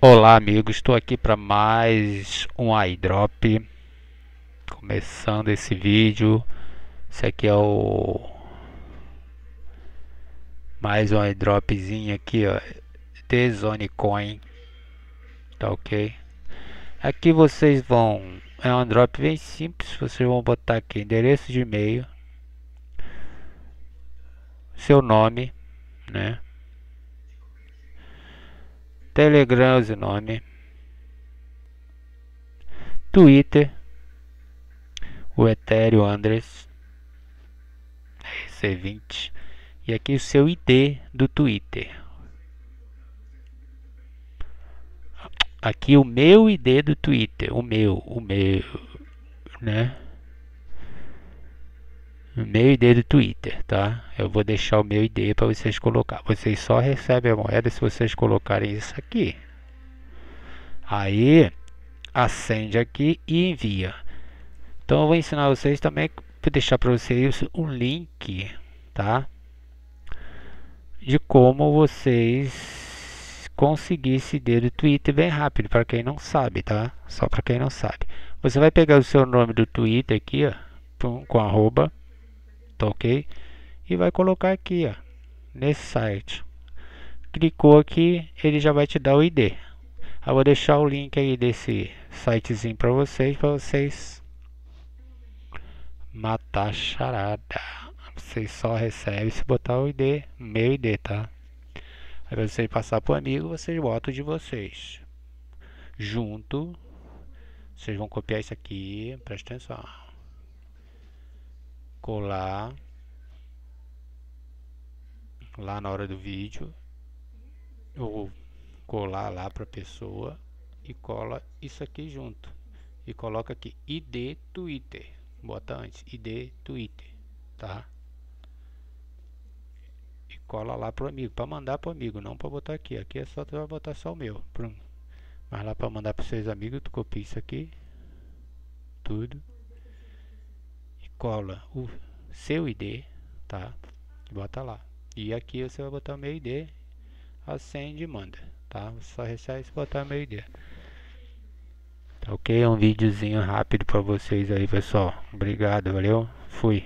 Olá amigos, estou aqui para mais um iDrop Começando esse vídeo. Esse aqui é o Mais um iDropzinho aqui ó. The Zone Coin. Tá ok? Aqui vocês vão. É um drop bem simples. Vocês vão botar aqui endereço de e-mail Seu nome Né Telegram o nome. Twitter. O Ethereum Andres. C20. E aqui o seu ID do Twitter. Aqui o meu ID do Twitter. O meu, o meu, né? Meu ID do Twitter, tá? Eu vou deixar o meu ID para vocês colocar. Vocês só recebem a moeda se vocês colocarem isso aqui. Aí acende aqui e envia. Então eu vou ensinar vocês também, vou deixar para vocês um link, tá? De como vocês conseguir esse ID do Twitter bem rápido, para quem não sabe, tá? Só para quem não sabe. Você vai pegar o seu nome do Twitter aqui, ó, com arroba tá ok? E vai colocar aqui, ó, nesse site. Clicou aqui, ele já vai te dar o ID. Eu vou deixar o link aí desse sitezinho para vocês, para vocês matar charada. Vocês só recebem se botar o ID, meu ID, tá? Aí você passar pro amigo, vocês botam de vocês. Junto. Vocês vão copiar isso aqui, presta atenção colar lá na hora do vídeo ou colar lá para pessoa e cola isso aqui junto. E coloca aqui ID Twitter. Bota antes ID Twitter tá? E cola lá pro amigo para mandar pro amigo não para botar aqui. Aqui é só tu vai botar só o meu. Mas lá para mandar para seus amigos tu copia isso aqui. Tudo cola o seu ID, tá? Bota lá. E aqui você vai botar o meu ID, acende e manda, tá? Só recebe se botar meu ID. Tá ok? É um videozinho rápido para vocês aí, pessoal. Obrigado, valeu? Fui.